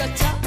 cha cha.